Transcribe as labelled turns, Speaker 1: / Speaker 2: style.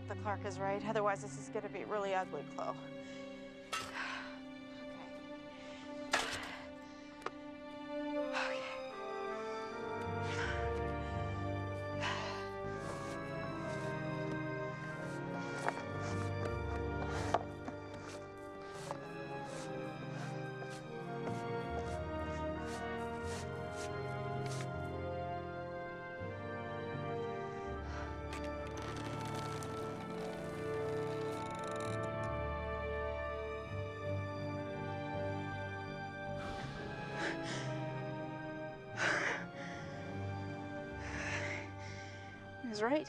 Speaker 1: hope the Clark is right. Otherwise, this is going to be really ugly, Chloe. Was right.